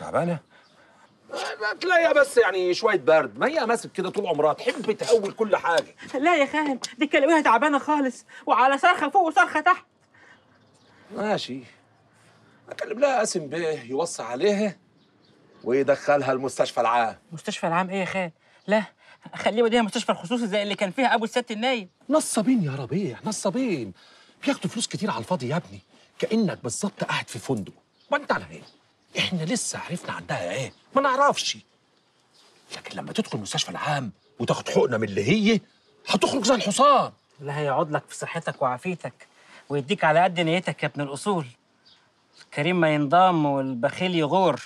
تعبانة؟ تلاقيها بس يعني شوية برد ما هي ماسك كده طول عمرها؟ تحب تهول كل حاجة. لا يا خال دي كلاويها تعبانة خالص وعلى صرخة فوق وصرخة تحت. ماشي. أكلم لها قاسم بيه يوصي عليها ويدخلها المستشفى العام. مستشفى العام إيه يا خال؟ لا خليه وديها مستشفى الخصوصي زي اللي كان فيها أبو الست النايم. نصابين يا ربيع نصابين. بياخدوا فلوس كتير على الفاضي يا ابني كأنك بالظبط قاعد في فندق. وانت على إيه إحنا لسه عرفنا عندها إيه؟ ما نعرفش. لكن لما تدخل المستشفى العام وتاخد حقنة من اللي هي هتخرج زي الحصان. لا هيقعد لك في صحتك وعافيتك ويديك على قد نيتك يا ابن الأصول. الكريم ما ينضم والبخيل يغور.